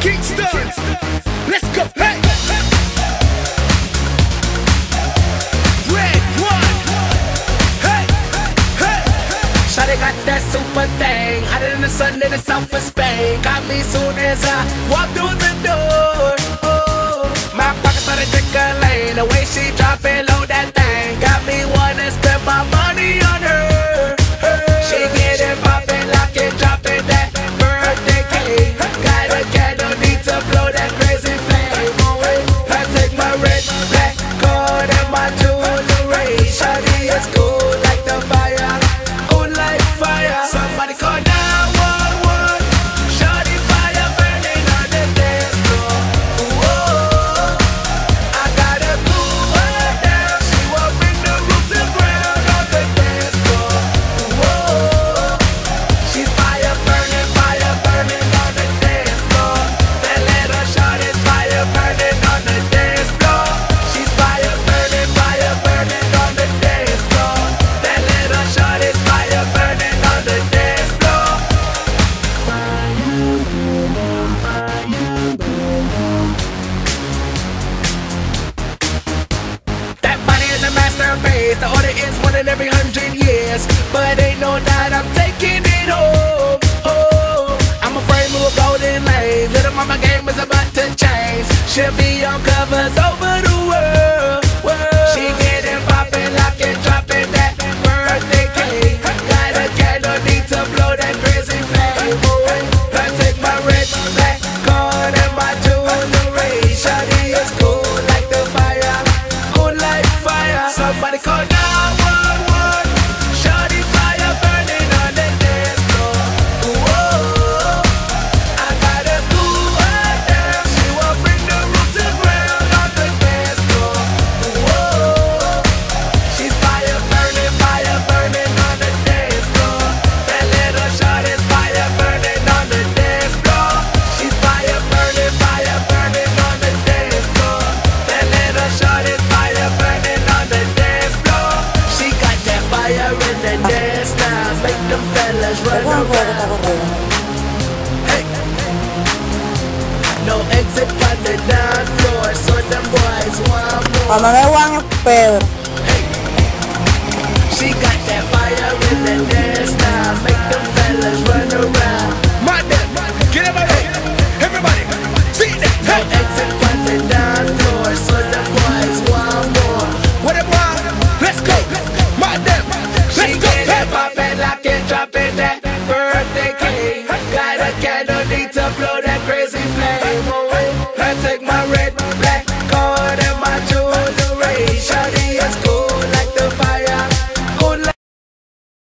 Kingston. Let's go. Hey. Hey. Hey. Shawty got that super thing, hotter than the sun in the south of Spain. Got me soon as I walk through the door. Oh, my pocket started tickling, the way she masterpiece. The order is one in every hundred years. But ain't no doubt I'm taking it home. Oh, I'm afraid move golden lanes. Little mama game is about to change. She'll be on covers over fire. Exit on the dance floor, so them boys want more. Cuando me van Pedro. She got that fire in the dance now, make them fellas run around. Madden. Get everybody. Everybody. See that. No exit on the dance floor, so them boys want more. What it want? Let's go. Madden. She Let's go. get Hey. it poppin', lock it, that